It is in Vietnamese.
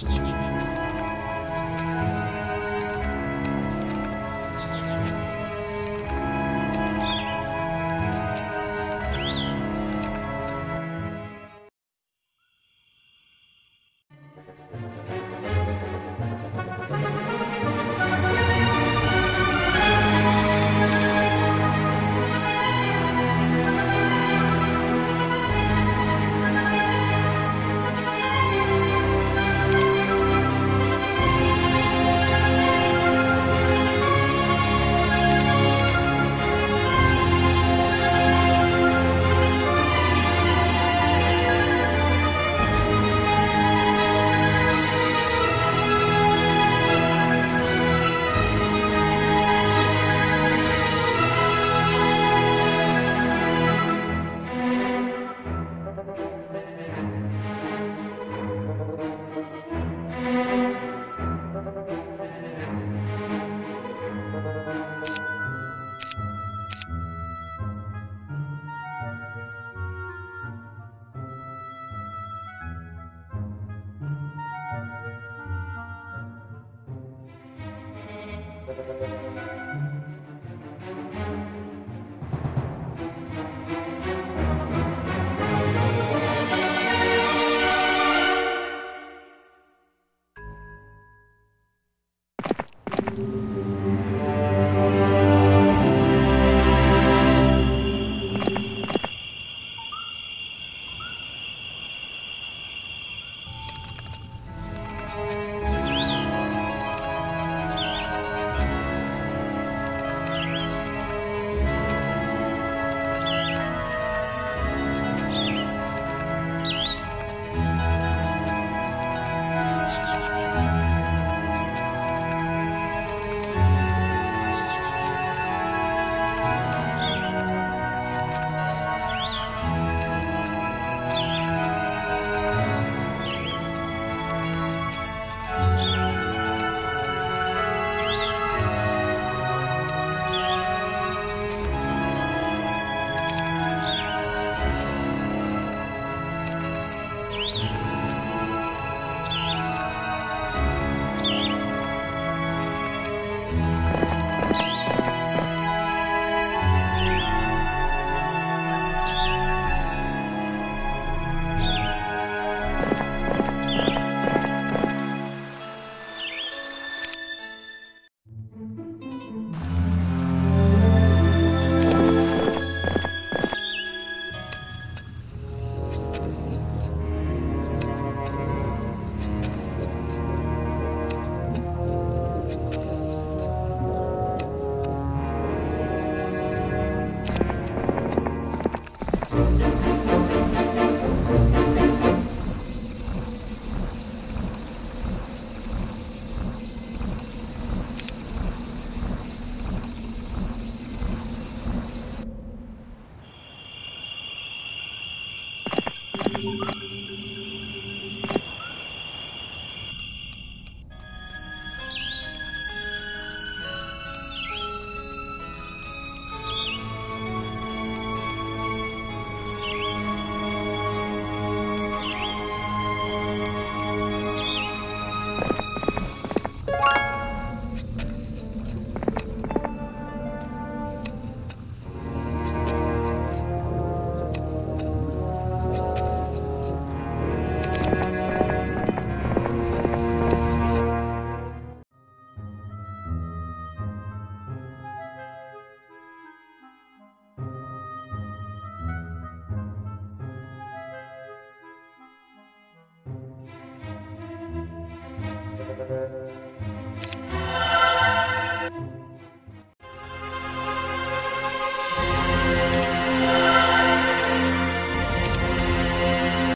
Jesus. thank mm -hmm. you